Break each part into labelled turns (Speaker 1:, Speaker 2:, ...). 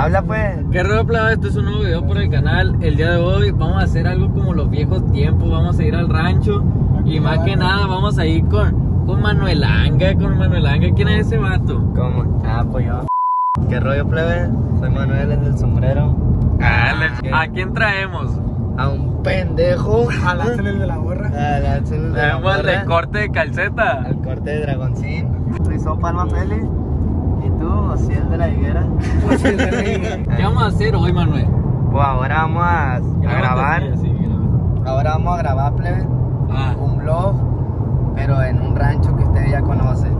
Speaker 1: Habla pues.
Speaker 2: ¿Qué rollo, plebe? Este es un nuevo video por el canal. El día de hoy vamos a hacer algo como los viejos tiempos. Vamos a ir al rancho. Y más que nada, vamos a ir con, con Manuel Anga. Con Manuel Anga. ¿Quién es ese vato?
Speaker 1: ¿Cómo? Ah, pues yo. ¿Qué rollo, plebe? Soy Manuel, el del sombrero.
Speaker 2: Ah, le- ¿A quién traemos?
Speaker 1: A un pendejo.
Speaker 3: Al Axel el de la gorra.
Speaker 1: Al Axel de la
Speaker 2: Traemos al de
Speaker 1: gorra.
Speaker 2: corte de calceta.
Speaker 1: Al corte de dragoncín. Soy Palma Feli. ¿Y tú, Ociel de la higuera?
Speaker 2: ¿Qué vamos a hacer hoy, Manuel?
Speaker 1: Pues ahora vamos a, a grabar.
Speaker 2: Sí.
Speaker 1: Ahora vamos a grabar, plebe.
Speaker 2: Ah,
Speaker 1: Un vlog, pero en un rancho que ustedes ya conocen.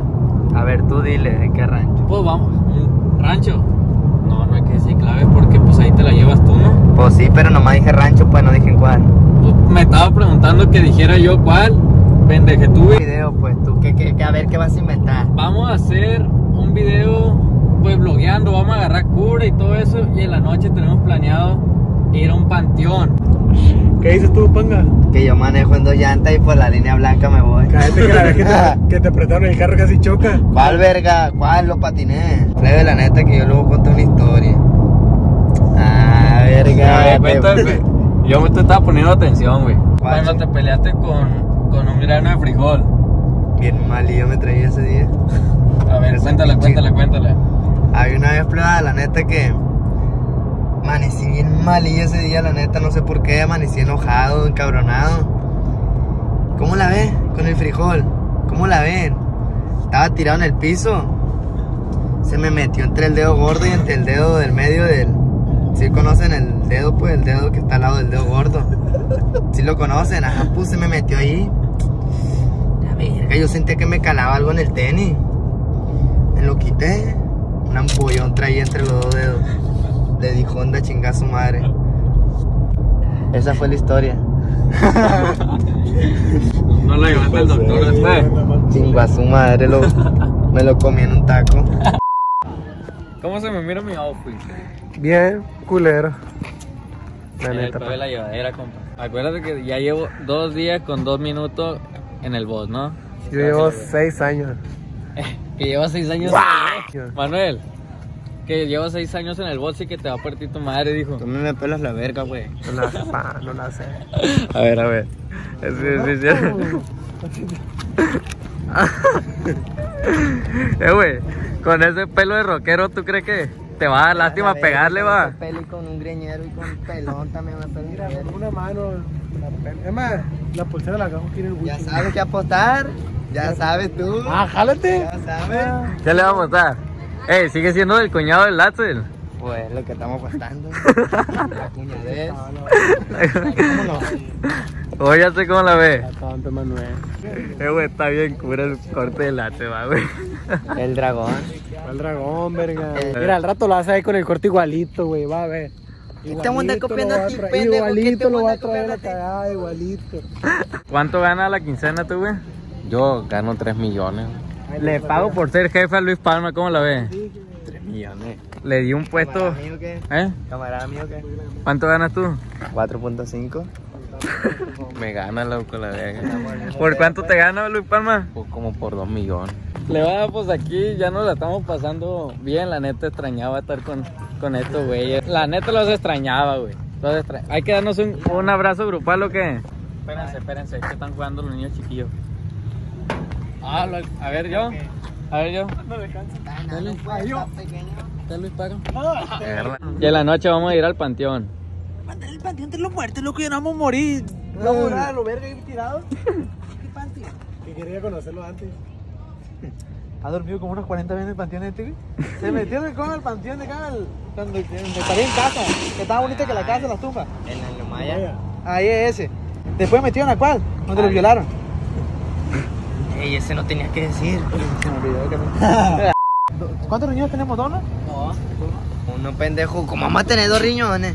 Speaker 1: A ver, tú dile, ¿de qué rancho?
Speaker 2: pues vamos. ¿Un rancho? No, no hay que decir clave porque pues ahí te la llevas tú, ¿no?
Speaker 1: Pues sí, pero nomás dije rancho, pues no dije en cuál.
Speaker 2: Pues, me estaba preguntando que dijera yo cuál. Pendeje tú,
Speaker 1: video, pues tú, ¿qué, qué, qué- a ver qué vas a inventar.
Speaker 2: Vamos a hacer un video, pues blogueando, vamos a agarrar cura y todo eso. Y en la noche tenemos planeado ir a un panteón.
Speaker 3: ¿Qué dices tú, panga?
Speaker 1: Que yo manejo en dos llantas y por la línea blanca me voy.
Speaker 3: Cállate que la vez que te, que te prestaron el carro casi choca.
Speaker 1: ¿Cuál verga? ¿Cuál? Lo patiné. Plebe, la neta que yo luego cuento una historia. Ah, verga.
Speaker 2: Cuéntame, yo me te estaba poniendo atención, güey.
Speaker 1: ¿Cuál?
Speaker 2: Cuando te peleaste con, con un grano de frijol.
Speaker 1: Bien malillo me traía ese día.
Speaker 2: A ver, cuéntale, cuéntale, cuéntale.
Speaker 1: Había una vez, plebe, la neta que amanecí bien malillo ese día, la neta, no sé por qué, amanecí enojado, encabronado. ¿Cómo la ven? Con el frijol. ¿Cómo la ven? Estaba tirado en el piso. Se me metió entre el dedo gordo y entre el dedo del medio del. Si conocen el dedo, pues el dedo que está al lado del dedo gordo. Si lo conocen, ajá, pues se me metió ahí. Yo sentía que me calaba algo en el tenis. Me lo quité. Un ampollón traía entre los dos dedos. Le dijo, onda chinga a su madre. Esa fue la historia.
Speaker 2: No la llevaste al doctor después.
Speaker 1: Chingo a su madre, lo, me lo comí en un taco.
Speaker 2: ¿Cómo se me mira mi outfit?
Speaker 3: Bien, culero. La
Speaker 2: El
Speaker 3: neta.
Speaker 2: pedo de la llevadera, compa. Acuérdate que ya llevo dos días con dos minutos en el boss, ¿no?
Speaker 3: Yo llevo seis años.
Speaker 2: Que lleva seis años en el boss. Manuel, que lleva seis años en el boss y que te va a partir tu madre, dijo.
Speaker 1: Tú me pelas la verga, güey.
Speaker 3: No la, pa, no la sé.
Speaker 2: A ver, a ver. Sí, sí, sí. eh, güey, con ese pelo de rockero, ¿tú crees que te va a dar lástima pegarle, va?
Speaker 1: Pelo y con un greñero y con pelón también me pela
Speaker 3: Mira, con una mano. Es más, la pulsera la cajo quiere el
Speaker 1: Ya
Speaker 3: Gucci.
Speaker 1: sabes qué apostar. Ya sabes tú.
Speaker 3: Ah, jálate.
Speaker 1: Ya sabes.
Speaker 2: ¿Qué le vamos a dar? Eh, sigue siendo del cuñado del Latzel.
Speaker 1: Pues lo que estamos apostando. La cuñadez.
Speaker 2: O ya sé cómo la ve.
Speaker 3: Manuel.
Speaker 2: Eh, güey, está bien cura el corte de Latzel, va, güey.
Speaker 1: El dragón.
Speaker 3: Al dragón, verga. Mira, al rato lo vas a ver con el corte igualito, güey. Va a ver. Igualito
Speaker 1: copiando
Speaker 3: lo va
Speaker 1: a ti, pendejo, ¿qué te
Speaker 3: Igualito lo
Speaker 1: voy a
Speaker 3: va a traer
Speaker 1: a
Speaker 3: cagada, igualito.
Speaker 2: ¿Cuánto gana la quincena tú, güey?
Speaker 4: Yo gano 3 millones.
Speaker 2: Le pago por ser jefe a Luis Palma, ¿cómo la ve?
Speaker 4: 3 millones.
Speaker 2: Le di un puesto.
Speaker 1: ¿Camarada mío qué?
Speaker 2: ¿Eh?
Speaker 1: ¿Camarada mío qué?
Speaker 2: ¿Cuánto ganas tú?
Speaker 1: 4.5.
Speaker 4: Me gana loco la verga.
Speaker 2: ¿Por cuánto te gana Luis Palma?
Speaker 4: Pues como por 2 millones.
Speaker 2: Le va, pues aquí ya nos la estamos pasando bien. La neta extrañaba estar con, con estos güeyes. La neta los extrañaba, güey. Los extra- Hay que darnos un, un abrazo grupal o qué? Espérense, espérense, que están jugando los niños chiquillos. Ah, lo- a ver yo. A ver yo.
Speaker 1: Dale, pequeño.
Speaker 2: Dale, Luis Paco. Y en la noche vamos a ir al panteón.
Speaker 3: El panteón entre los muertos, loco, ya no vamos a morir. No a morir a los verga ahí tirados. ¿Qué panteón? Que quería conocerlo antes. Ha dormido como unos 40 veces en el panteón este, güey. Se metió en el panteón de acá, el- cuando me paré en casa. Que estaba bonita que la casa, las tumbas.
Speaker 1: En la Lomaya.
Speaker 3: Ahí es ese. Después metieron a cuál, donde lo violaron.
Speaker 1: Ey, ese no tenías que decir.
Speaker 3: Se me olvidó que no. ¿Cuántos niños tenemos, Dona?
Speaker 1: Uno pendejo. ¿Cómo vamos a tener dos riñones?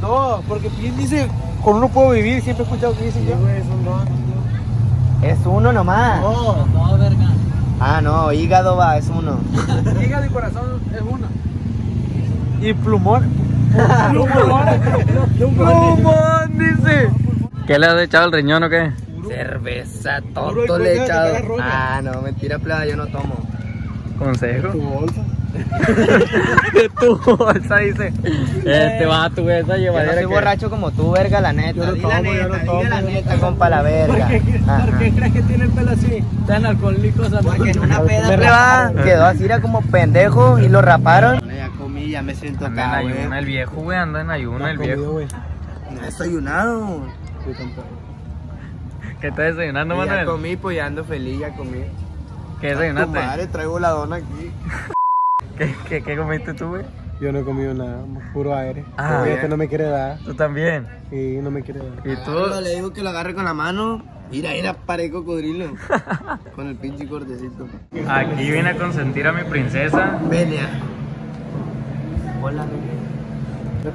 Speaker 3: Dos, porque bien dice, con uno puedo vivir, siempre he escuchado que dicen yo. son dos.
Speaker 1: Es uno nomás.
Speaker 3: No,
Speaker 2: No, verga.
Speaker 1: Ah, no, hígado va, es uno.
Speaker 3: hígado y corazón es uno. Y plumón. plumón.
Speaker 2: ¡Plumón! Dice. ¿Qué le has echado al riñón o qué?
Speaker 1: Cerveza, tonto le he echado. Ah, no, mentira, playa, yo no tomo.
Speaker 2: Consejo.
Speaker 3: Tu bolsa.
Speaker 2: dice. Este va, tú, esa
Speaker 1: Yo no
Speaker 2: llevadera.
Speaker 1: soy
Speaker 2: que-
Speaker 1: borracho como tú, verga, la neta.
Speaker 3: Yo
Speaker 1: Di
Speaker 3: tomo,
Speaker 1: la
Speaker 3: yo no
Speaker 1: neta,
Speaker 3: tomo,
Speaker 1: la
Speaker 3: yo
Speaker 1: neta, compa, la verga. Ajá.
Speaker 3: crees que tiene el pelo así?
Speaker 2: Tan alcohólicos,
Speaker 1: Porque en una
Speaker 2: Me
Speaker 1: peda
Speaker 2: raparon.
Speaker 1: prueba quedó así, era como pendejo y lo raparon. Ya comí, ya me siento
Speaker 2: Anda en
Speaker 1: acá,
Speaker 2: ayuno
Speaker 1: güey.
Speaker 2: el viejo, güey, anda en ayuno
Speaker 3: No
Speaker 2: el viejo.
Speaker 1: No he desayunado.
Speaker 3: Yo tampoco.
Speaker 2: ¿Qué estás desayunando,
Speaker 1: Ya
Speaker 2: Manuel?
Speaker 1: comí, pues ya ando feliz, ya comí.
Speaker 2: ¿Qué
Speaker 1: Tu
Speaker 2: desayunaste?
Speaker 1: madre, traigo la dona aquí.
Speaker 2: ¿Qué, qué, qué comiste tú, güey?
Speaker 3: Yo no he comido nada, puro aire.
Speaker 2: Ah.
Speaker 3: Porque este no me quiere dar.
Speaker 2: Tú también.
Speaker 3: Y no me quiere dar.
Speaker 2: ¿Y tú?
Speaker 1: Agárralo, le digo que lo agarre con la mano. Mira, mira, paré cocodrilo. con el pinche cortecito.
Speaker 2: Aquí vine a consentir a mi princesa.
Speaker 1: Venia. Hola,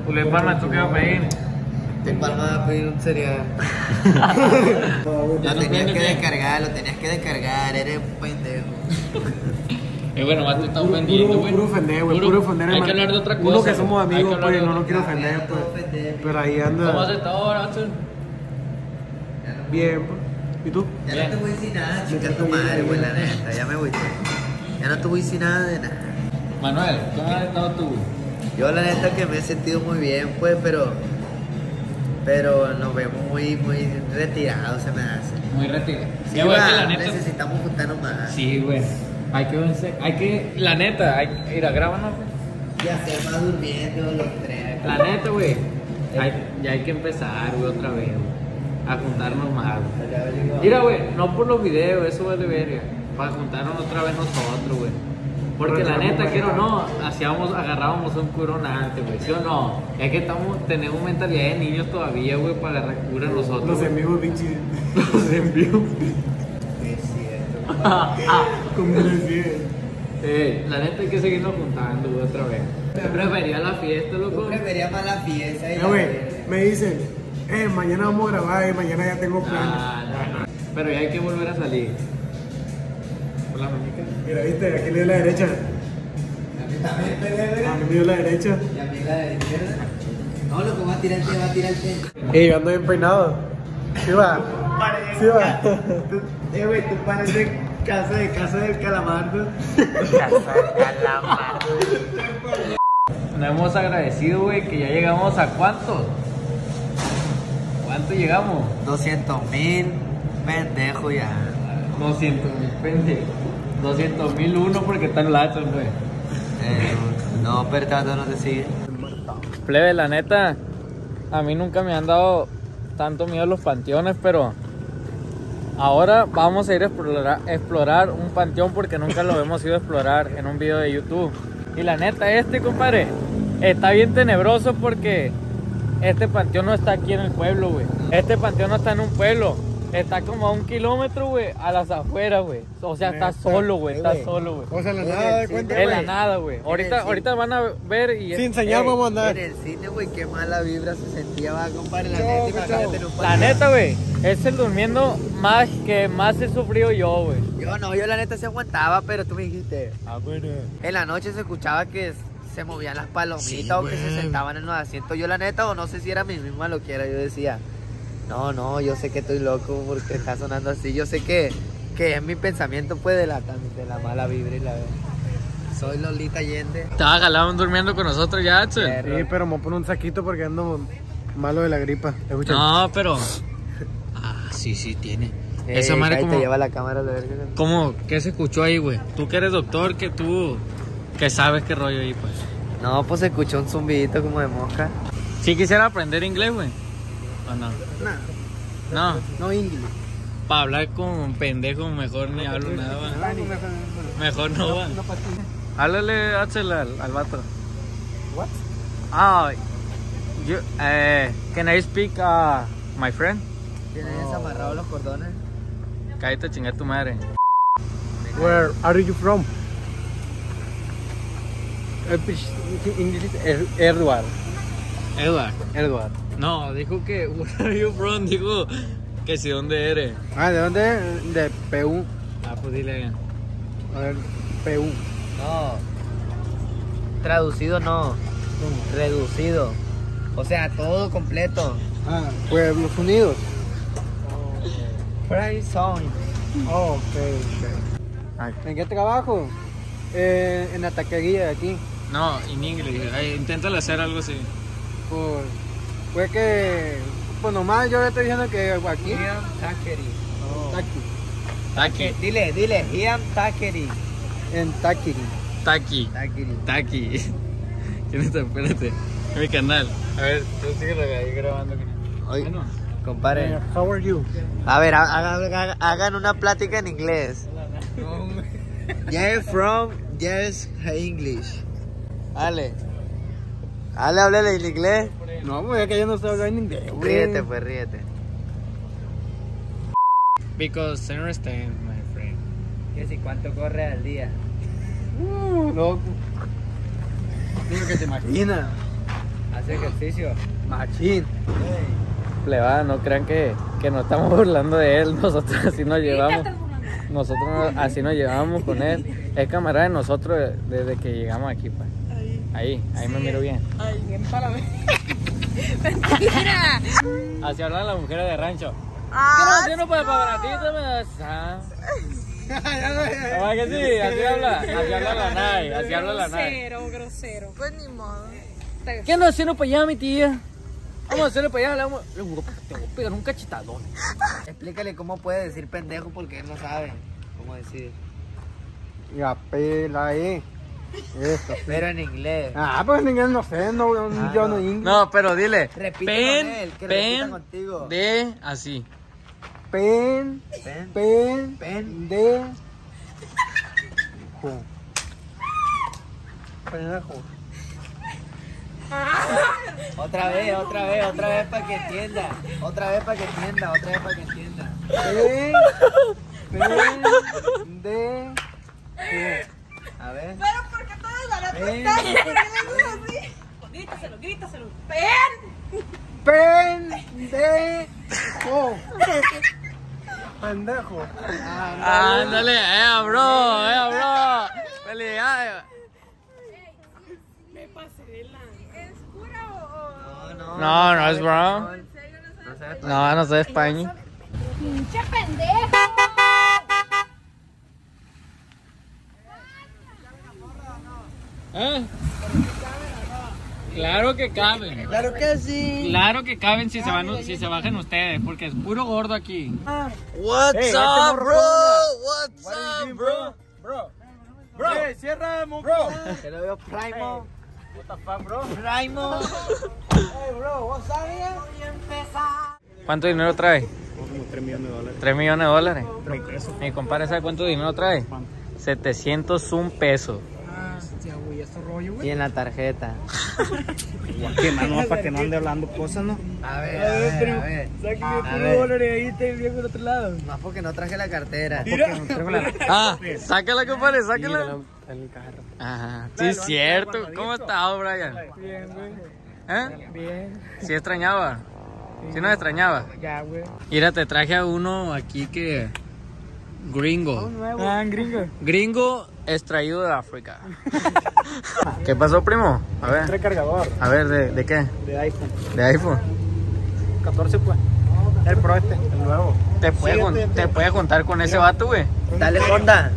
Speaker 2: Le Palma, ¿tú qué vas a pedir?
Speaker 1: Te palma a pedir un cereal.
Speaker 2: Ya
Speaker 1: lo tenías que descargar, lo tenías que descargar, eres un pendejo.
Speaker 2: Eh, bueno, más te está
Speaker 3: Puro,
Speaker 2: ofendiendo,
Speaker 3: puro,
Speaker 2: güey.
Speaker 3: puro ofender, güey.
Speaker 2: Puro-
Speaker 3: ofender.
Speaker 2: Hay que hablar de otra cosa.
Speaker 3: Uno que somos amigos, pues,
Speaker 2: de
Speaker 3: no lo quiero ofender, pues. Pero ahí
Speaker 2: ¿Cómo has
Speaker 3: anda
Speaker 2: estado ahora, Axel?
Speaker 3: bien, pues. ¿Y tú?
Speaker 1: Ya
Speaker 2: Bien.
Speaker 1: no te voy a decir nada, chica tu madre, güey, la neta. Ya me voy. Ya no te voy a decir nada de nada.
Speaker 2: Manuel, ¿cómo has estado tú? güey?
Speaker 1: Yo la neta que me he sentido muy bien, pues, pero... Pero nos vemos muy, muy retirados, se me hace.
Speaker 2: Muy retirado.
Speaker 1: Sí,
Speaker 2: Ya, güey,
Speaker 1: va,
Speaker 2: que la neta.
Speaker 1: necesitamos juntarnos más.
Speaker 2: Sí, güey. Hay que vencer. Hay que. La neta, hay que ir a grabarnos, güey.
Speaker 1: Y hacer más durmiendo los tres.
Speaker 2: La neta, güey. Ya hay que empezar, güey, otra vez, güey. A juntarnos más, güey. Mira, güey, no por los videos, eso vale verga. Para juntarnos otra vez nosotros, güey. Porque la neta, quiero o no, hacíamos, agarrábamos un curón antes, güey. ¿Sí o no? Es que estamos, tenemos mentalidad de niños todavía, güey, para agarrar cura nosotros.
Speaker 3: Los amigos, pinche.
Speaker 2: Los envío.
Speaker 1: Es cierto.
Speaker 3: Como decía.
Speaker 2: Eh, la neta hay que seguirnos juntando, güey, otra vez. Yo prefería la fiesta,
Speaker 1: Yo
Speaker 2: loco.
Speaker 1: prefería más la fiesta y
Speaker 3: Eh,
Speaker 1: la
Speaker 3: me dicen, eh, mañana vamos a grabar y mañana ya tengo planes.
Speaker 2: Ah. Pero ya hay que volver a salir. Hola, mamita.
Speaker 3: Mira, viste, aquí le dio la derecha.
Speaker 1: A mí también.
Speaker 3: A mí me dio la derecha.
Speaker 1: Y a mí la de la izquierda. No, loco, va a tirarte, va a tirarte.
Speaker 3: Ey, yo ando bien peinado. Sí va. Sí va.
Speaker 1: Eh, güey, tú pareces casa de casa del calamardo.
Speaker 2: Nos hemos agradecido, güey, que ya llegamos a cuánto. ¿Cuánto llegamos?
Speaker 1: 200 mil, pendejo ya.
Speaker 2: 200 mil pendejos. 200 mil uno porque están latos, güey.
Speaker 1: Eh, no, pero no te sigue.
Speaker 2: Plebe, la neta, a mí nunca me han dado tanto miedo los panteones, pero ahora vamos a ir a explorar, explorar un panteón porque nunca lo hemos ido a explorar en un video de YouTube. Y la neta, este, compadre, está bien tenebroso porque este panteón no está aquí en el pueblo, güey. Este panteón no está en un pueblo. Está como a un kilómetro, güey, a las afueras, güey. O sea, está solo, güey, está
Speaker 1: güey.
Speaker 2: solo, güey.
Speaker 3: O sea, la
Speaker 1: En
Speaker 3: nada de cuenta.
Speaker 2: En la
Speaker 1: güey.
Speaker 2: nada, güey. Ahorita, ahorita van a ver y...
Speaker 3: Sin señal vamos a andar.
Speaker 1: En el cine, güey, qué mala vibra se sentía, va, compadre. La neta,
Speaker 2: La neta, güey, es el durmiendo más que más he sufrido yo, güey.
Speaker 1: Yo no, yo la neta se aguantaba, pero tú me dijiste.
Speaker 3: Ah, bueno.
Speaker 1: En la noche se escuchaba que se movían las palomitas
Speaker 3: Sí,
Speaker 1: o que se sentaban en los asientos. Yo la neta, o no sé si era mi misma loquera, yo decía, no, no, yo sé que estoy loco porque está sonando así. Yo sé que, que es mi pensamiento pues de la, de la mala vibra y la Soy Lolita Allende.
Speaker 2: Estaba Galán durmiendo con nosotros ya, Axel.
Speaker 3: Sí, pero me poner un saquito porque ando malo de la gripa. Escucha.
Speaker 2: No, pero... Ah, sí, sí, tiene. Esa
Speaker 1: Ey,
Speaker 2: madre como...
Speaker 1: te lleva la cámara, la verga.
Speaker 2: ¿Cómo? ¿Qué se escuchó ahí, güey? Tú que eres doctor, que tú... Que sabes qué rollo ahí, pues.
Speaker 1: No, pues se escuchó un zumbidito como de mosca.
Speaker 2: Si quisiera aprender inglés, güey. ¿O no? No.
Speaker 3: No inglés.
Speaker 2: Para hablar con pendejo mejor ni hablo nada, va. Mejor no, va. Háblale, Axel, al, al vato.
Speaker 3: What?
Speaker 2: Ah, you, eh, can I speak, uh, my friend?
Speaker 1: ¿Tienes desamarrados los cordones?
Speaker 2: Cállate, chinga tu madre.
Speaker 3: Where are you from?
Speaker 2: English Edward. Edward.
Speaker 3: Edward.
Speaker 2: No, dijo que, where are you from? Dijo que si dónde eres.
Speaker 3: Ah, ¿de dónde? De PU.
Speaker 2: Ah, pues dile.
Speaker 3: A ver, PU.
Speaker 1: No. Traducido no. Reducido. O sea, todo completo.
Speaker 3: Ah, Pueblos Unidos.
Speaker 1: Friend zone.
Speaker 3: Oh, ok, ok. ¿En qué trabajo? Eh, en la taquería de aquí.
Speaker 2: No, en inglés. Ay, Inténtale hacer algo así.
Speaker 3: Pues, fue que, pues nomás yo le estoy diciendo que aquí.
Speaker 1: Hiam Takeri.
Speaker 3: Taki.
Speaker 2: Taki.
Speaker 1: Dile, dile, Hiam Takeri.
Speaker 3: En Takiri.
Speaker 2: Taki.
Speaker 1: Takeri.
Speaker 2: Taki. ¿Quién está? Espérate. En mi canal. A ver, tú sigue ahí grabando.
Speaker 1: Oye,
Speaker 2: Bueno.
Speaker 1: Compadre.
Speaker 3: How are you?
Speaker 1: A ver, ha- haga- haga- hagan una plática en inglés. Yeah, from, yes, English. Ale. Ale, háblale en inglés.
Speaker 3: No, pues es que yo no sé hablar en inglés, güey.
Speaker 1: Ríete, pues, ríete.
Speaker 2: Because I understand, my friend.
Speaker 1: ¿Qué si cuánto corre al día?
Speaker 3: Uh, loco. Digo que te imaginas.
Speaker 1: ¿Hace ejercicio?
Speaker 3: Machín.
Speaker 2: Plebada, no crean que, que nos estamos burlando de él. Nosotros así nos llevamos. Nosotros no- así nos llevamos con él. Es camarada de nosotros desde que llegamos aquí, pues. Ahí, ahí me miro bien.
Speaker 5: Ay, bien para Mentira.
Speaker 2: Así hablan las mujeres de rancho.
Speaker 5: Ah,
Speaker 2: ¿Qué no pues para baratito? me das? Ah. ¿Verdad que sí? Así habla. Así habla la Nay. Así habla la Nay.
Speaker 5: grosero, grosero.
Speaker 6: Pues ni modo.
Speaker 2: ¿Qué andas haciendo para allá, mi tía? Vamos a hacerle para allá. Le vamos- le juro que te voy a pegar un cachetadón.
Speaker 1: Explícale cómo puede decir pendejo porque él no sabe cómo decir.
Speaker 3: Ya pela ahí. Eso.
Speaker 1: Pero en inglés.
Speaker 3: Ah, pues en inglés no sé, no, no,
Speaker 1: Ah,
Speaker 3: yo
Speaker 1: no.
Speaker 3: no inglés.
Speaker 2: No, pero dile.
Speaker 1: Repite
Speaker 2: pen,
Speaker 1: con él, que repita
Speaker 2: pen
Speaker 1: contigo.
Speaker 2: de así.
Speaker 3: Pen,
Speaker 1: Pen.
Speaker 3: pen,
Speaker 1: Pen.
Speaker 3: de. Jo. Pendejo.
Speaker 1: Otra vez, otra vez, otra vez para que entienda. Otra vez para que entienda, otra vez para que entienda.
Speaker 3: Pen, pen, de.
Speaker 1: A ver.
Speaker 6: Pero ¿por qué todas las
Speaker 1: Pen.
Speaker 6: así?
Speaker 5: Grítaselo, grítaselo. ¡Pen!
Speaker 3: Pen, de. Jo. Pendejo.
Speaker 2: Ándale, eh, bro, eh, bro. Felicidades.
Speaker 5: Me pasé de la.
Speaker 6: ¿Es pura o.?
Speaker 1: No,
Speaker 2: No, no es bro.
Speaker 1: No sé.
Speaker 2: No, sé español.
Speaker 6: ¡Pinche pendejo!
Speaker 2: ¿Eh? Claro que caben.
Speaker 1: Claro que sí.
Speaker 2: Claro que caben si se, van, si se bajan ustedes, porque es puro gordo aquí.
Speaker 1: What's
Speaker 3: Hey,
Speaker 1: up, bro?
Speaker 3: ¿qué
Speaker 1: What's up, bro?
Speaker 3: Bro. Bro. Hey, cierra, bro.
Speaker 1: Te lo veo primo.
Speaker 3: What the fuck, bro?
Speaker 1: Primo.
Speaker 3: Hey, bro, what's up, here?
Speaker 2: ¿Cuánto dinero trae?
Speaker 3: Como 3 millones de dólares.
Speaker 2: 3 millones de dólares.
Speaker 3: Pero eso.
Speaker 2: Mi compadre, ¿sabe cuánto dinero trae? 701 pesos.
Speaker 3: Güey, rollo, güey.
Speaker 1: Y en la tarjeta.
Speaker 3: Que mano, para que no ande hablando cosas, ¿no?
Speaker 1: A ver, a ver, a ver. A ver.
Speaker 3: dólares ahí, te viejo del otro lado.
Speaker 1: Más porque no traje la cartera.
Speaker 3: no traigo la.
Speaker 2: Ah, sácala, compadre, sácala.
Speaker 3: En el carro.
Speaker 2: Ajá, sí, es cierto. ¿Cómo estás, Brian?
Speaker 3: Bien, güey.
Speaker 2: ¿Eh?
Speaker 3: Bien.
Speaker 2: ¿Sí extrañaba? ¿Sí nos extrañaba?
Speaker 3: Ya, güey.
Speaker 2: Mira, te traje a uno aquí que... Gringo.
Speaker 3: Ah, gringo.
Speaker 2: Gringo extraído de África. ¿Qué pasó, primo? A ver,
Speaker 3: Recargador
Speaker 2: a ver, ¿de, de qué?
Speaker 3: de iPhone.
Speaker 2: ¿De iPhone?
Speaker 3: 14, pues. El Pro este, el nuevo.
Speaker 2: ¿Te puedes,
Speaker 3: Sí, este-
Speaker 2: te puedes juntar con ese vato, güey?
Speaker 1: Dale Honda.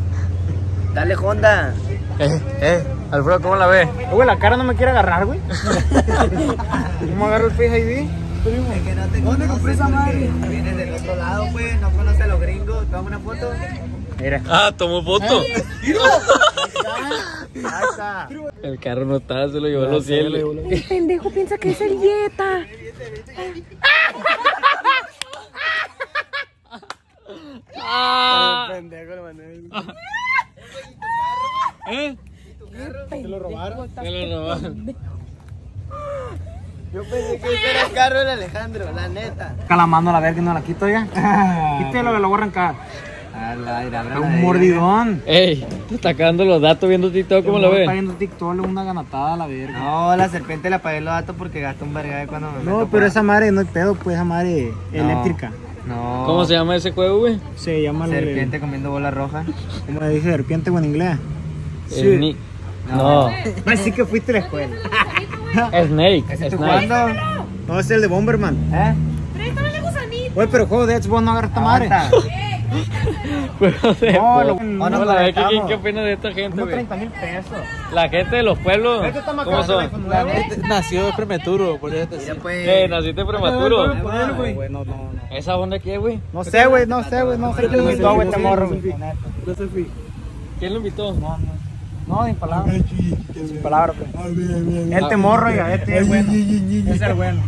Speaker 1: Dale Honda.
Speaker 2: Eh, eh, Alfredo, ¿cómo la ves?
Speaker 3: Eh, Güey, la cara no me quiere agarrar, güey. ¿Cómo agarro el Face ID?
Speaker 1: Es que no te
Speaker 3: ¿Dónde compré esa madre?
Speaker 1: Vienes del otro lado, pues. No conoces a los gringos. Toma una foto.
Speaker 3: Mira.
Speaker 2: Ah, tomó foto.
Speaker 3: Ahí está.
Speaker 2: El carro no está, se lo llevó a los cielos.
Speaker 6: El pendejo piensa que es el Jetta.
Speaker 2: Ah,
Speaker 3: Pendejo, lo mandé.
Speaker 2: ¿Eh?
Speaker 3: ¿Te lo robaron?
Speaker 2: Se lo robaron.
Speaker 1: Yo pensé que ese era el carro del Alejandro, la neta.
Speaker 3: Calamando la verga y no la quito ya. Quítelo que lo voy a arrancar. Es un mordidón.
Speaker 2: Ey, te está cagando los datos viendo TikTok, ¿cómo lo
Speaker 3: Está
Speaker 2: ves?
Speaker 3: viendo TikTok, una ganatada a la verga.
Speaker 1: No, la serpiente la pagué los datos porque gasta un verga cuando me
Speaker 3: No,
Speaker 1: meto
Speaker 3: pero esa madre no hay pedo, pues esa madre
Speaker 1: No.
Speaker 3: eléctrica.
Speaker 1: No.
Speaker 2: ¿Cómo se llama ese juego, güey?
Speaker 3: Se llama el-
Speaker 1: Serpiente comiendo bola roja.
Speaker 3: ¿Cómo le dice serpiente en inglés?
Speaker 2: El ni- No,
Speaker 3: Así que fuiste a la escuela.
Speaker 2: Snake.
Speaker 1: ¿Ese tú jugando?
Speaker 3: No, es el de Bomberman.
Speaker 1: ¿Eh?
Speaker 6: Préstame el gusanito.
Speaker 3: Oye, pero juego de Xbox no agarra esta madre.
Speaker 2: De
Speaker 3: No, lo- no,
Speaker 2: No, la verdad, ¿qué. ¿qué opinas de esta gente, güey?
Speaker 3: 30 mil pesos.
Speaker 2: La gente de los pueblos,
Speaker 3: Este está más
Speaker 2: ¿cómo son?
Speaker 7: La
Speaker 3: nuevo.
Speaker 7: neta nació prematuro, por eso te
Speaker 1: Mira, pues.
Speaker 2: Eh, naciste prematuro.
Speaker 3: Ah, güey, no, no, no.
Speaker 2: ¿Esa onda qué, güey?
Speaker 3: No sé, güey, no sé, güey, no sé quién lo invitó, güey, este morro, la neta.
Speaker 2: ¿Quién lo invitó?
Speaker 3: No, no. No, sin palabras. Sin palabras, pues. Este morro, oiga, este es el bueno. Ese es el bueno.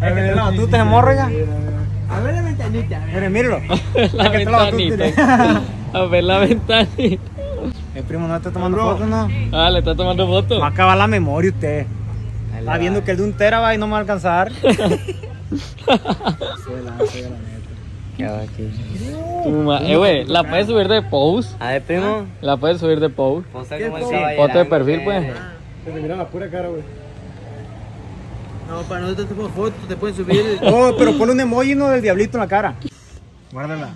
Speaker 3: La batuta de morro, ya. A ver la ventanita. Mire, míralo.
Speaker 2: la
Speaker 3: la
Speaker 2: ventanita. A ver la ventanita.
Speaker 3: El primo no está tomando fotos, ¿no?
Speaker 2: Ah, le está tomando foto.
Speaker 3: Va a acabar la memoria usted. Está viendo que el de un terabyte y no me va a alcanzar.
Speaker 2: Tu ma- Eh, güey, la puedes subir de pose.
Speaker 1: A ver, primo.
Speaker 2: La puedes subir de pose. Foto de perfil, pues.
Speaker 3: Se te mira la pura cara, güey.
Speaker 7: No, para nosotros te pongo fotos, te pueden subir.
Speaker 3: Oh, pero ponle un emoji no del diablito en la cara. Guárdala.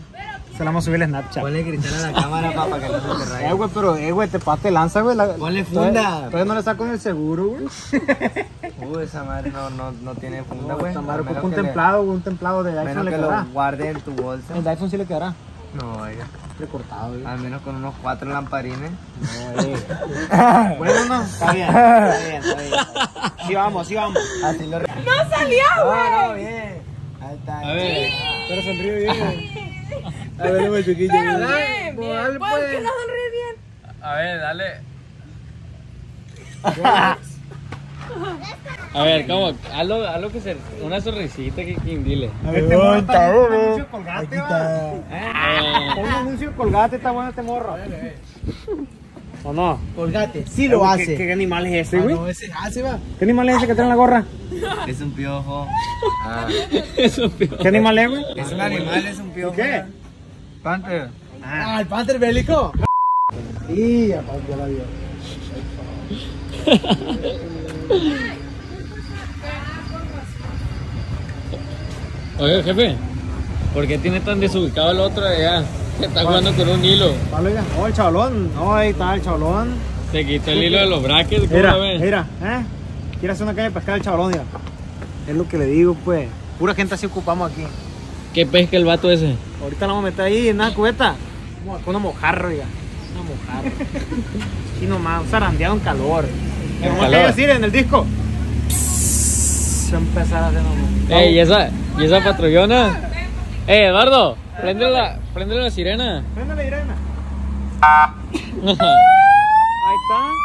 Speaker 3: Se la vamos a subir al Snapchat.
Speaker 1: Ponle cristal a la cámara papá que no se te
Speaker 3: Eh,
Speaker 1: raye.
Speaker 3: güey, pero, eh, güey, te pate lanza, güey. la-
Speaker 1: Ponle funda.
Speaker 3: Todavía no le saco en el seguro, güey.
Speaker 1: Uy, esa madre no, no, no tiene funda,
Speaker 3: No,
Speaker 1: güey.
Speaker 3: esta madre
Speaker 1: A menos
Speaker 3: ocupa un
Speaker 1: le-
Speaker 3: templado, güey, un templado de
Speaker 1: a
Speaker 3: iPhone
Speaker 1: Menos
Speaker 3: le
Speaker 1: que
Speaker 3: quedará.
Speaker 1: lo guarde en tu bolsa.
Speaker 3: El de iPhone sí le quedará.
Speaker 1: No, oiga.
Speaker 3: Recortado, güey.
Speaker 1: Al menos con unos cuatro lamparines.
Speaker 3: Bueno, no. Está bien, está bien, está bien. Sí vamos, sí vamos.
Speaker 1: Así lo
Speaker 6: ¡No salió,
Speaker 1: No, no, bien. Ahí está.
Speaker 2: A ver.
Speaker 3: Pero sonríe bien, güey.
Speaker 7: A ver, güey, chiquillo.
Speaker 6: Pero bien, bien. ¿Por qué no sonríe bien?
Speaker 2: A ver, dale. A ver, ¿cómo? Hazlo, hazlo que se... Una sonrisita, que quien dile.
Speaker 3: Este morro está un anuncio colgate, va.
Speaker 2: Eh,
Speaker 3: un anuncio colgate, está bueno este morro. ¿O no?
Speaker 7: Colgate, sí lo
Speaker 3: ¿Qué-
Speaker 7: hace.
Speaker 3: ¿Qué, animal es ese,
Speaker 7: Ah,
Speaker 3: güey?
Speaker 7: no, ese hace, va.
Speaker 3: ¿Qué animal es ese que trae en la gorra?
Speaker 1: Es un piojo. Ah.
Speaker 2: Eso, peor.
Speaker 3: ¿Qué animal es, güey?
Speaker 1: Es un animal, es un piojo.
Speaker 3: ¿Qué?
Speaker 1: Panther.
Speaker 7: Ah, el Panther bélico. Sí, aparte ya la vio.
Speaker 2: Oye, jefe, ¿por qué tiene tan desubicado el otro de allá? Que está jugando con un hilo.
Speaker 3: Oh, el chavalón. No, ahí está el chavalón.
Speaker 2: Se quitó el hilo de los brackets, ¿cómo
Speaker 3: Mira,
Speaker 2: lo ves?
Speaker 3: mira, ¿eh? Quiere hacer una caña de pescar el chavalón, mira. Es lo que le digo, pues. Pura gente así ocupamos aquí.
Speaker 2: ¿Qué pesca el vato ese?
Speaker 3: Ahorita la vamos a meter ahí en una cubeta. Con una mojarra, oiga. Una mojarra. Aquí nomás, un zarandeado en calor. ¿Cómo te decir en el disco? Empezar a hacer nomás.
Speaker 2: Ey, ¿y esa, ¿y esa patrullona? Eh, Eduardo, prende la, prende la sirena.
Speaker 3: Préndale, Irene. Ahí está.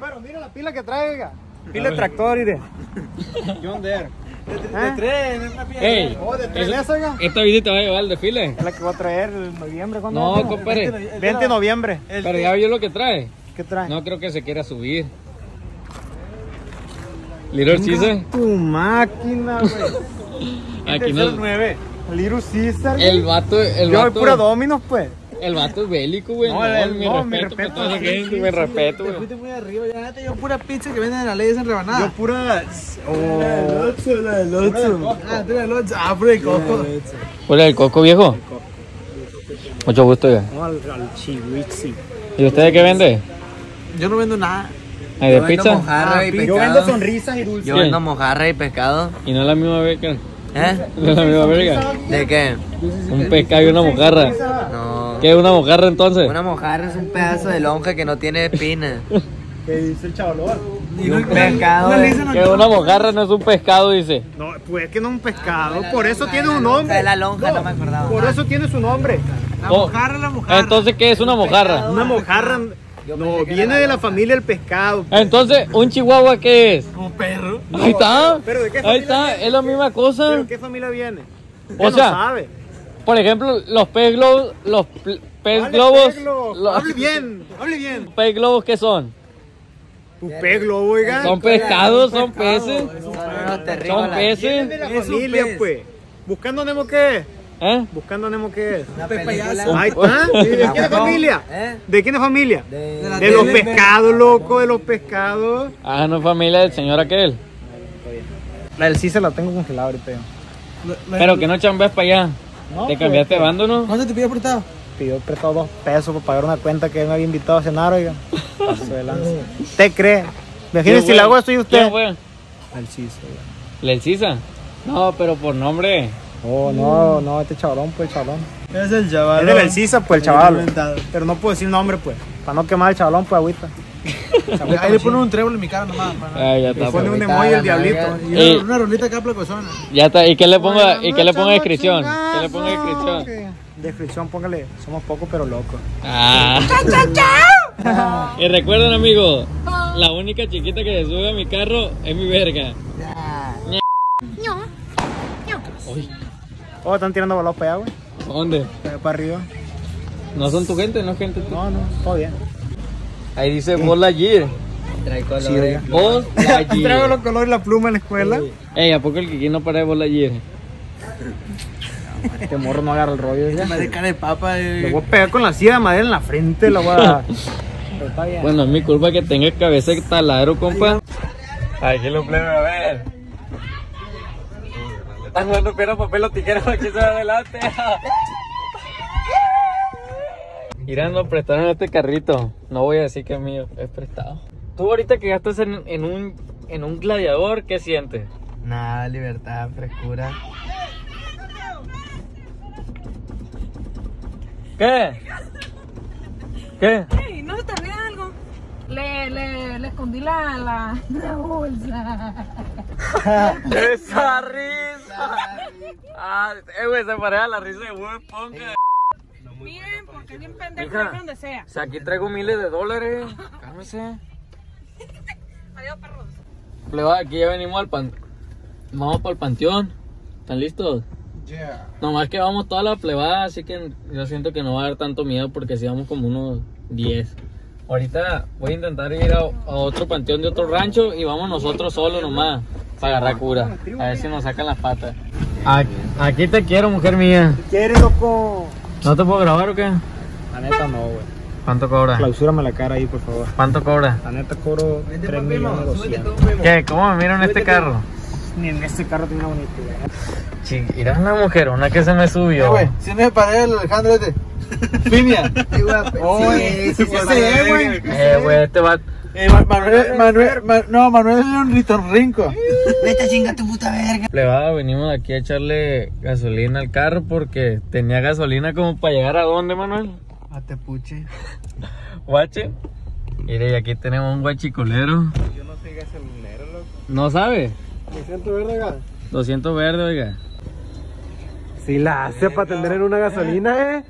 Speaker 3: Pero mira la pila que trae, oiga. Pila de tractor, mire. John Deere.
Speaker 7: De tres, es una pila.
Speaker 2: Ey,
Speaker 3: Oh, de oiga.
Speaker 2: esta visita te va a llevar al desfile.
Speaker 3: Es la que voy a traer en noviembre. ¿cuándo?
Speaker 2: No, compadre,
Speaker 3: 20 de noviembre.
Speaker 2: pero ya vio lo que trae.
Speaker 3: ¿Qué trae?
Speaker 2: No creo que se quiera subir. Little Caesar,
Speaker 3: Tu máquina, güey.
Speaker 2: aquí
Speaker 3: no.
Speaker 2: no.
Speaker 3: 9. Little Caesar.
Speaker 2: El vato, el
Speaker 3: Yo voy
Speaker 2: vato,
Speaker 3: pura Dominos, pues.
Speaker 2: El vato es bélico, güey.
Speaker 3: No,
Speaker 2: No,
Speaker 3: el-
Speaker 2: mi,
Speaker 3: no, mi
Speaker 2: respeto,
Speaker 3: respeto, sí, sí,
Speaker 2: mi respeto,
Speaker 7: Te
Speaker 2: güey.
Speaker 7: fuiste muy arriba, ya neta, yo pura pizza que venden en la ley en rebanada.
Speaker 3: Yo pura. Oh.
Speaker 7: la del Oxxo. Ah, tú la del Oxxo. Ah, pura de coco.
Speaker 2: Hola, el coco viejo. Mucho gusto, güey.
Speaker 3: No, al, al chihuixi.
Speaker 2: ¿Y usted qué vende?
Speaker 7: Yo no vendo nada.
Speaker 2: ¿Hay de
Speaker 1: Yo vendo
Speaker 2: pizza?
Speaker 1: mojarra y
Speaker 7: Ah,
Speaker 1: pescado.
Speaker 3: Yo vendo sonrisas y dulces.
Speaker 1: Yo vendo mojarra y pescado.
Speaker 2: Y no la misma verga.
Speaker 1: ¿Eh?
Speaker 2: No la misma verga.
Speaker 1: ¿De qué?
Speaker 2: Un pescado y una mojarra.
Speaker 1: No.
Speaker 2: ¿Qué es una mojarra entonces?
Speaker 1: Una mojarra es un pedazo de lonja que no tiene espina.
Speaker 3: ¿Qué dice el chavalón?
Speaker 1: Y un pescado.
Speaker 7: No
Speaker 2: Que una mojarra no es un pescado, dice.
Speaker 3: No, pues que no es un pescado. Por eso tiene un
Speaker 1: De
Speaker 3: nombre.
Speaker 1: la lonja, no me acordaba.
Speaker 3: Por eso tiene su nombre.
Speaker 7: La
Speaker 2: Oh.
Speaker 7: mojarra, la mojarra.
Speaker 2: Entonces, ¿qué es una mojarra?
Speaker 3: Una mojarra. No, viene de la familia del pescado.
Speaker 2: Entonces, ¿un chihuahua qué es?
Speaker 7: Un perro.
Speaker 2: Ahí está.
Speaker 3: ¿Pero de qué
Speaker 2: Ahí
Speaker 3: familia
Speaker 2: está,
Speaker 3: viene?
Speaker 2: es la misma cosa.
Speaker 3: ¿Pero qué familia viene?
Speaker 2: O sea,
Speaker 3: no sabe.
Speaker 2: Por ejemplo, los pez globos, los pez globos, los
Speaker 3: Hable bien, hable bien.
Speaker 2: pez globos ¿qué son?
Speaker 3: Tu pez globo, oiga.
Speaker 2: Son pescados, son peces,
Speaker 1: Son
Speaker 2: peces,
Speaker 3: de la
Speaker 7: Es un
Speaker 3: familia,
Speaker 7: pez.
Speaker 3: pues. Buscando Nemo, ¿qué es?
Speaker 2: ¿eh?
Speaker 3: Buscando Nemo, ¿qué es? Ahí está. ¿Y ¿De quién es familia?
Speaker 1: ¿Eh?
Speaker 3: ¿De quién es familia?
Speaker 1: De...
Speaker 7: la
Speaker 3: De los pescados, loco, de los pescados.
Speaker 2: Ah, no es familia del señor aquel.
Speaker 3: La del sí se la tengo congelada ahorita.
Speaker 2: Pero que no chambeas para allá.
Speaker 3: No,
Speaker 2: ¿Te
Speaker 3: pues,
Speaker 2: cambiaste de
Speaker 3: que
Speaker 2: bando, no?
Speaker 7: ¿Cuánto te pidió prestado?
Speaker 3: Pidió prestado dos pesos para pagar una cuenta que me había invitado a cenar, oiga. Paso de lanza. ¿Usted cree? Imagínese si
Speaker 2: ¿Quién
Speaker 3: le
Speaker 2: fue?
Speaker 3: hago esto y
Speaker 2: ¿Quién
Speaker 3: usted.
Speaker 2: fue?
Speaker 3: El Ciso,
Speaker 2: ¿Le Sisa? No, pero por nombre.
Speaker 3: Oh, no, no, este chavalón, pues, chavalón.
Speaker 7: Es el chaval.
Speaker 3: Es del El Cisa, pues, el chaval. Pero no puedo decir nombre, pues. Para no quemar el chavalón, pues, agüita.
Speaker 7: Ahí le ponen un trébol en mi cara nomás.
Speaker 2: Ah, ya
Speaker 3: Le
Speaker 2: está.
Speaker 3: pone
Speaker 2: pues.
Speaker 3: un emoji el diablito.
Speaker 7: Y
Speaker 2: Ey.
Speaker 7: una, una rolita acá placosona.
Speaker 2: Ya está. ¿Y qué le pongo, y qué le pongo de descripción? ¿Qué le pongo de descripción?
Speaker 3: Descripción, póngale, somos pocos pero locos.
Speaker 2: Ah. y recuerden, amigos, la única chiquita que se sube a mi carro es mi verga.
Speaker 3: Oh, están tirando bolos para allá, güey.
Speaker 2: ¿Dónde?
Speaker 3: Para para arriba.
Speaker 2: No son tu gente, no es gente tu.
Speaker 3: No, no, todo bien.
Speaker 2: Ahí dice Buzz Lightyear.
Speaker 3: Sí, oiga.
Speaker 2: Buzz
Speaker 3: Traigo los colores y la pluma en la escuela.
Speaker 2: Ey, ¿a poco el Kiki no para de Buzz Lightyear?
Speaker 3: Este morro no agarra el rollo. ya.
Speaker 7: Madre cara de papa.
Speaker 3: Le
Speaker 7: eh.
Speaker 3: voy a pegar con la silla de madera en la frente, la voy a... Pero está bien.
Speaker 2: Bueno, es mi culpa que tenga cabeza de taladro, compa. Aquí lo plebe, a ver. Están jugando piedra, papel o tijeras aquí se va adelante. Mira, nos prestaron este carrito. No voy a decir que es mío, es prestado. Tú ahorita que gastas en, en un en un gladiador, ¿qué sientes?
Speaker 1: Nada, libertad, frescura.
Speaker 2: ¿Qué? ¿Qué?
Speaker 6: Ey, ¿no se te ríe algo? Le, le, le escondí la, la, la bolsa.
Speaker 2: ¡Esa risa! Ah, eh, güey, se pareja a la risa de Bob Esponja.
Speaker 6: Bien pendejo, donde sea.
Speaker 2: Aquí traigo miles de dólares. Cálmese.
Speaker 6: Adiós, perros.
Speaker 2: Pleba, aquí ya venimos al pan. Vamos para el panteón. ¿Están listos?
Speaker 7: Yeah.
Speaker 2: Nomás que vamos toda la plebada, así que yo siento que no va a haber tanto miedo porque si vamos como unos 10. Ahorita voy a intentar ir a, a otro panteón de otro rancho y vamos nosotros solos nomás para agarrar cura. A ver si nos sacan las patas. Aquí, aquí te quiero, mujer mía.
Speaker 3: ¿Quieres, loco?
Speaker 2: ¿No te puedo grabar o qué?
Speaker 3: La neta no, güey.
Speaker 2: ¿Cuánto cobra?
Speaker 3: Clausúrame la cara ahí, por favor.
Speaker 2: ¿Cuánto cobra?
Speaker 3: La neta cobro 3 millones.
Speaker 2: ¿Qué? ¿Cómo me miro en este carro?
Speaker 3: Ni en este carro tiene una bonita idea.
Speaker 2: Sí, mira la mujer, una que se me
Speaker 7: Eh,
Speaker 2: subió.
Speaker 7: güey, si me paré el Alejandro este. Finia. Oye,
Speaker 1: sí,
Speaker 7: ese,
Speaker 1: sí,
Speaker 7: eh, güey.
Speaker 2: Eh, güey, este va.
Speaker 7: Eh, Ma- Manuel, Manuel, Ma- no, Manuel es un ritorrinco.
Speaker 1: Vete a chinga tu puta verga.
Speaker 2: Plebada, venimos aquí a echarle gasolina al carro porque tenía gasolina como para llegar a dónde, Manuel.
Speaker 1: A Tepuche.
Speaker 2: Guache. Mire, y aquí tenemos un guachicolero.
Speaker 3: Yo no soy gasolinero, loco.
Speaker 2: ¿No sabe?
Speaker 3: ¿Me siento verde acá?
Speaker 2: 200 verde, oiga.
Speaker 3: Si la hace para atender en una gasolina, eh.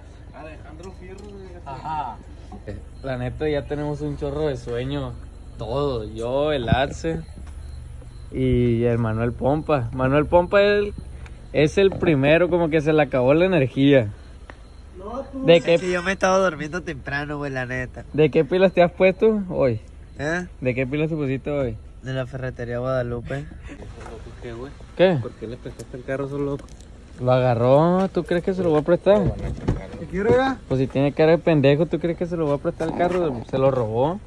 Speaker 2: La neta, ya tenemos un chorro de sueño. Todo. Yo, el Arce y el Manuel Pompa. Manuel Pompa es, es el primero, como que se le acabó la energía. ¿De qué,
Speaker 1: Sí, yo me estaba durmiendo temprano, güey, la neta.
Speaker 2: ¿De qué pilas te has puesto hoy?
Speaker 1: ¿Eh?
Speaker 2: ¿De qué pilas te pusiste hoy?
Speaker 1: De la ferretería Guadalupe.
Speaker 4: ¿Qué, güey?
Speaker 2: ¿Qué?
Speaker 4: ¿Por qué le prestaste el carro solo loco?
Speaker 2: ¿Lo agarró? ¿Tú crees que se lo va a prestar?
Speaker 3: ¿Qué quiero ya?
Speaker 2: Pues si tiene cara de pendejo, ¿tú crees que se lo va a prestar el carro? Se lo robó.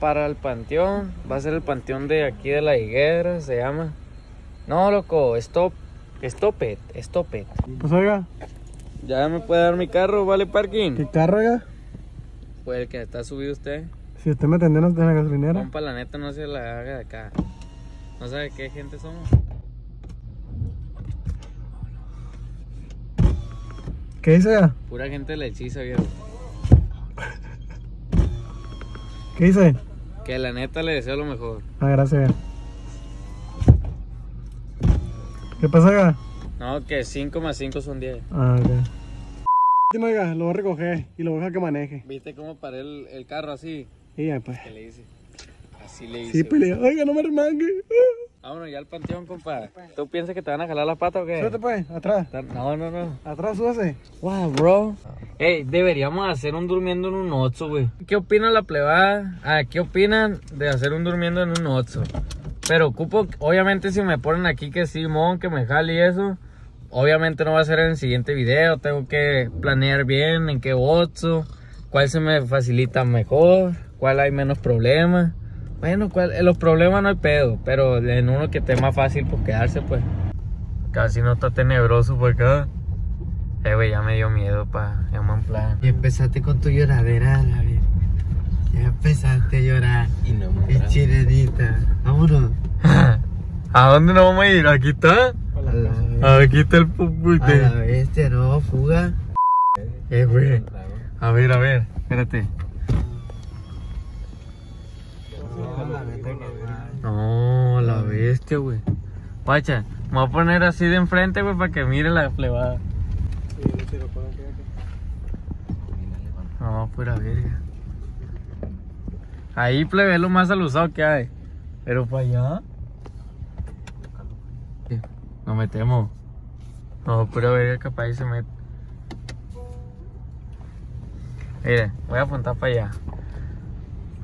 Speaker 2: Para el panteón, va a ser el panteón de aquí de la higuera, se llama. No, loco, stop, stop it, stop it.
Speaker 3: Pues oiga,
Speaker 2: Ya me puede dar mi carro, vale parking.
Speaker 3: ¿qué carro ya?
Speaker 2: Pues el que está subido usted.
Speaker 3: Si usted me atendió en la gasolinera.
Speaker 2: Compa, la neta no se la haga de acá. ¿No sabe qué gente somos?
Speaker 3: ¿Qué dice ya?
Speaker 2: Pura gente del hechizo, viejo.
Speaker 3: ¿Qué dice?
Speaker 2: Que la neta le deseo lo mejor.
Speaker 3: Ah, gracias. ¿Qué pasa acá?
Speaker 2: No, que 5 más 5 son 10.
Speaker 3: Ah, ok. Oiga, lo voy a recoger y lo voy a dejar que maneje.
Speaker 2: ¿Viste cómo paré el, el carro así?
Speaker 3: Y ya, pues.
Speaker 2: ¿Qué le hice? Así le hice.
Speaker 3: Sí, pelea. Oiga, no me remangue.
Speaker 2: Vámonos ya al panteón, compa. ¿Tú piensas que te van a jalar las patas o qué?
Speaker 3: Suéltate, pues, atrás.
Speaker 2: No, no, no.
Speaker 3: Atrás, súbase.
Speaker 2: Wow, bro. Ey, deberíamos hacer un durmiendo en un Otso, güey. ¿Qué opina la plebada? Ah, ¿qué opinan de hacer un durmiendo en un Otso? Pero ocupo, obviamente si me ponen aquí que Simón, que me jale y eso, obviamente no va a ser en el siguiente video. Tengo que planear bien en qué Otso, cuál se me facilita mejor, cuál hay menos problemas. Bueno, cuál, en los problemas no hay pedo, pero en uno que esté más fácil por quedarse, pues. Casi no está tenebroso por acá. Eh, güey, ya me dio miedo, pa. Ya en plan.
Speaker 1: Y empezaste con tu lloradera, David. Ya empezaste a llorar.
Speaker 4: Y no me
Speaker 1: Y chirenita. Vámonos.
Speaker 2: ¿A dónde nos vamos a ir? Aquí está.
Speaker 1: A la,
Speaker 2: Aquí está el
Speaker 1: a la
Speaker 2: pupute.
Speaker 1: bestia, no, fuga.
Speaker 2: Eh, güey. A ver, a ver. Espérate.
Speaker 1: No, la
Speaker 2: la bestia, güey. Guacha, me voy a poner así de enfrente, güey, para que mire la plebada. No, pura verga. Ahí, plebe, lo más alusado que hay. Pero para allá. Sí, Nos metemos. No, pura verga, capaz ahí se mete. Mire, voy a apuntar para allá.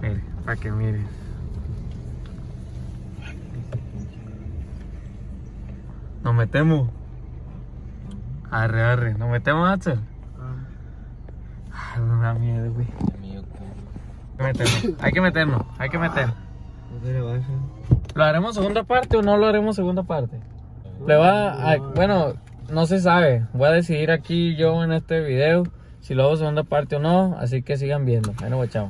Speaker 2: Mire, para que miren. Nos metemos. Arre, arre. Nos metemos, Axel. Ay, me da miedo, güey. Hay que meternos. Hay que meternos. Hay que meternos.
Speaker 1: No.
Speaker 2: ¿Lo haremos segunda parte o no lo haremos segunda parte? Le va a- bueno, no se sabe. Voy a decidir aquí yo en este video si lo hago segunda parte o no. Así que sigan viendo. Bueno, pues, chao.